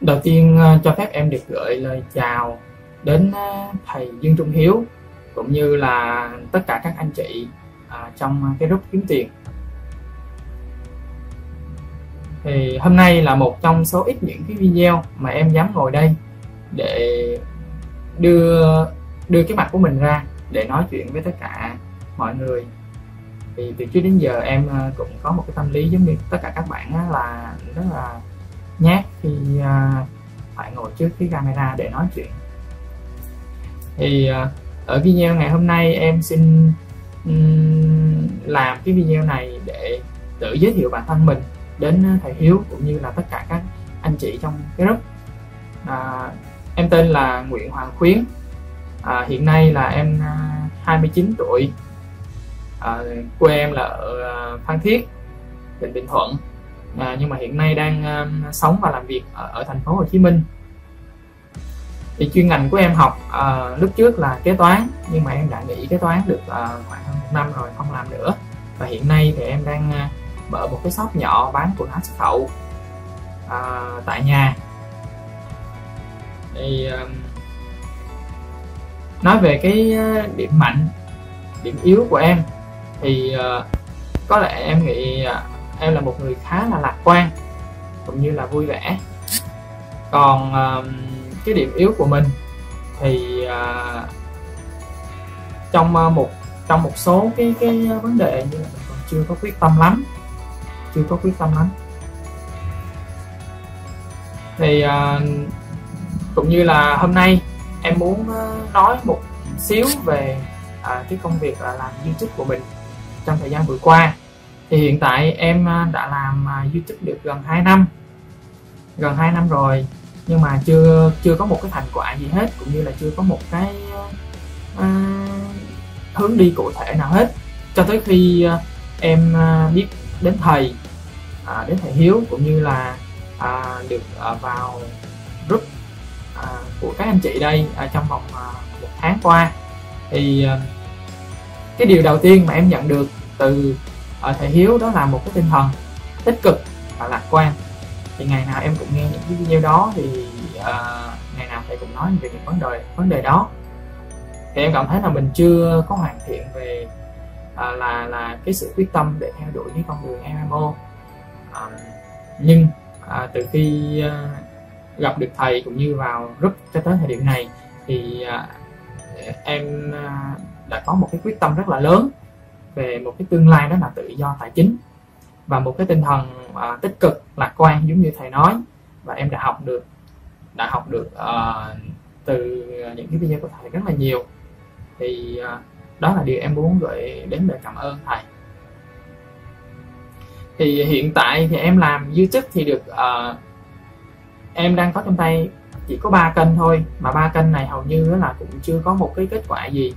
đầu tiên à, cho phép em được gửi lời chào đến à, thầy Dương Trung Hiếu, cũng như là tất cả các anh chị à, trong cái group kiếm tiền. Thì hôm nay là một trong số ít những cái video mà em dám ngồi đây để đưa đưa cái mặt của mình ra để nói chuyện với tất cả mọi người. Thì từ trước đến giờ em cũng có một cái tâm lý giống như tất cả các bạn là rất là nhát khi à, phải ngồi trước cái camera để nói chuyện. Thì à, ở video ngày hôm nay em xin làm cái video này để tự giới thiệu bản thân mình đến thầy Hiếu cũng như là tất cả các anh chị trong cái group. À, em tên là Nguyễn Hoàng Khuyến. À, hiện nay là em à, 29 tuổi. À, quê em là ở Phan Thiết tỉnh Bình Thuận à, nhưng mà hiện nay đang um, sống và làm việc ở, ở thành phố Hồ Chí Minh. Thì chuyên ngành của em học à, lúc trước là kế toán nhưng mà em đã nghỉ kế toán được à, khoảng hơn một năm rồi không làm nữa. Và hiện nay thì em đang à, mở một cái shop nhỏ bán quần áo xuất khẩu à, tại nhà. Thì à, nói về cái điểm mạnh điểm yếu của em thì uh, có lẽ em nghĩ uh, em là một người khá là lạc quan cũng như là vui vẻ. Còn uh, cái điểm yếu của mình thì uh, trong uh, một trong một số cái cái vấn đề như là mình còn chưa có quyết tâm lắm chưa có quyết tâm lắm. Thì uh, cũng như là hôm nay em muốn uh, nói một xíu về uh, cái công việc là làm youtube của mình trong thời gian vừa qua thì hiện tại em à, đã làm à, YouTube được gần 2 năm. Gần 2 năm rồi nhưng mà chưa chưa có một cái thành quả gì hết cũng như là chưa có một cái uh, hướng đi cụ thể nào hết. Cho tới khi uh, em uh, biết đến thầy uh, đến thầy Hiếu cũng như là uh, được uh, vào group uh, của các anh chị đây uh, trong vòng uh, một tháng qua. Thì uh, cái điều đầu tiên mà em nhận được từ ở thầy hiếu đó là một cái tinh thần tích cực và lạc quan. Thì ngày nào em cũng nghe những cái video đó thì uh, ngày nào thầy cũng nói về những vấn đề vấn đề đó. Thì em cảm thấy là mình chưa có hoàn thiện về uh, là là cái sự quyết tâm để theo đuổi cái con đường MMO uh, ờ, nhưng uh, từ khi uh, gặp được thầy cũng như vào group cho tới thời điểm này thì uh, em uh, đã có một cái quyết tâm rất là lớn về một cái tương lai đó là tự do tài chính. Và một cái tinh thần à, tích cực lạc quan giống như thầy nói. Và em đã học được đã học được uh, từ những cái video của thầy rất là nhiều. Thì uh, đó là điều em muốn gửi đến lời cảm ơn thầy. Thì hiện tại thì em làm youtube thì được uh, em đang có trong tay chỉ có ba kênh thôi. Mà ba kênh này hầu như là cũng chưa có một cái kết quả gì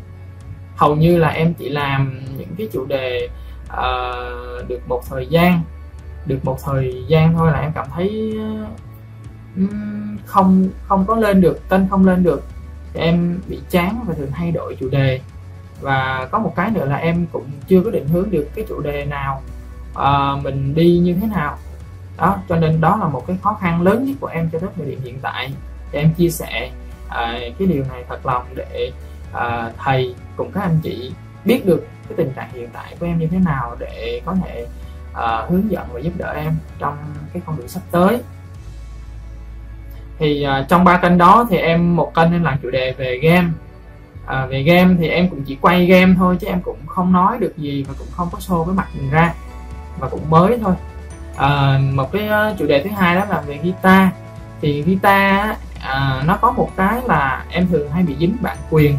hầu như là em chỉ làm những cái chủ đề uh, được một thời gian được một thời gian thôi là em cảm thấy uh, không không có lên được tên không lên được. Em bị chán và thường thay đổi chủ đề. Và có một cái nữa là em cũng chưa có định hướng được cái chủ đề nào uh, mình đi như thế nào. Đó cho nên đó là một cái khó khăn lớn nhất của em cho tới thời điểm hiện tại. Thì em chia sẻ uh, cái điều này thật lòng để à, thầy cùng các anh chị biết được cái tình trạng hiện tại của em như thế nào để có thể à, hướng dẫn và giúp đỡ em trong cái con đường sắp tới. Thì à, trong ba kênh đó thì em một kênh em làm chủ đề về game. À, về game thì em cũng chỉ quay game thôi chứ em cũng không nói được gì và cũng không có show cái mặt mình ra. Và cũng mới thôi. À, một cái à, chủ đề thứ hai đó là về guitar. Thì guitar à, nó có một cái là em thường hay bị dính bản quyền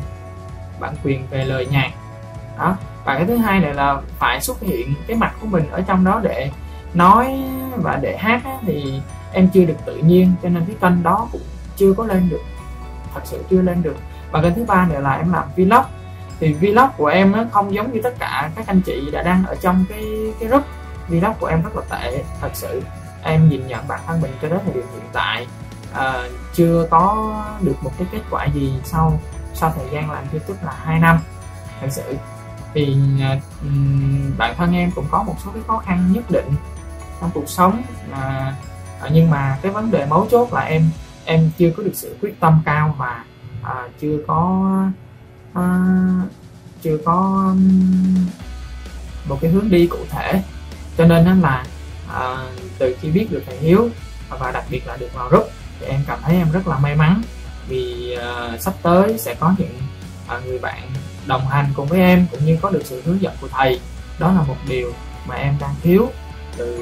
bản quyền về lời nhạc. Đó và cái thứ hai này là phải xuất hiện cái mặt của mình ở trong đó để nói và để hát á, thì em chưa được tự nhiên cho nên cái kênh đó cũng chưa có lên được. Thật sự chưa lên được. Và kênh thứ ba này là em làm vlog. Thì vlog của em nó không giống như tất cả các anh chị đã đang ở trong cái cái group. Vlog của em rất là tệ thật sự. Em nhìn nhận bản thân mình cho đến thời điểm hiện tại uh, chưa có được một cái kết quả gì sau sau thời gian làm youtube là 2 năm thật sự. Thì uh, bản thân em cũng có một số cái khó khăn nhất định trong cuộc sống uh, à, nhưng mà cái vấn đề mấu chốt là em em chưa có được sự quyết tâm cao và à, chưa có à, chưa có một cái hướng đi cụ thể. Cho nên là à, từ khi biết được thầy hiếu và đặc biệt là được vào group thì em cảm thấy em rất là may mắn vì uh, sắp tới sẽ có những uh, người bạn đồng hành cùng với em cũng như có được sự hướng dẫn của thầy. Đó là một điều mà em đang thiếu từ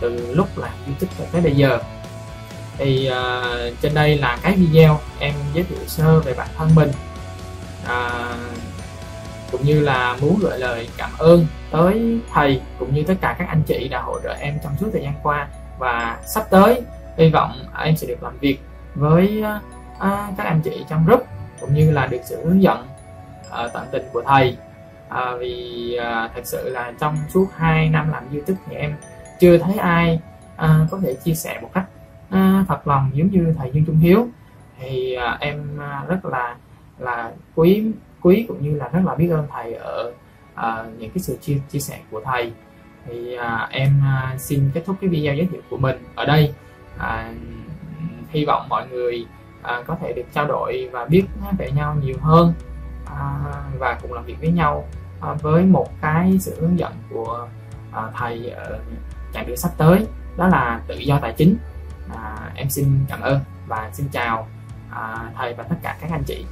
từ lúc làm youtube cho tới bây giờ. Thì uh, trên đây là cái video em giới thiệu sơ về bản thân mình. Uh, cũng như là muốn gửi lời cảm ơn tới thầy cũng như tất cả các anh chị đã hỗ trợ em trong suốt thời gian qua. Và sắp tới hy vọng em sẽ được làm việc với À, các anh chị trong group cũng như là được sự hướng dẫn à, tận tình của thầy. À, vì à, thật sự là trong suốt 2 năm làm youtube thì em chưa thấy ai à, có thể chia sẻ một cách à, thật lòng giống như thầy Dương Trung Hiếu. Thì à, em à, rất là là quý quý cũng như là rất là biết ơn thầy ở à, những cái sự chia chia sẻ của thầy. Thì à, em à, xin kết thúc cái video giới thiệu của mình ở đây. À, hy vọng mọi người à, có thể được trao đổi và biết về nhau nhiều hơn à, và cùng làm việc với nhau à, với một cái sự hướng dẫn của à, thầy ở chặng đường sắp tới đó là tự do tài chính. À, em xin cảm ơn và xin chào à, thầy và tất cả các anh chị.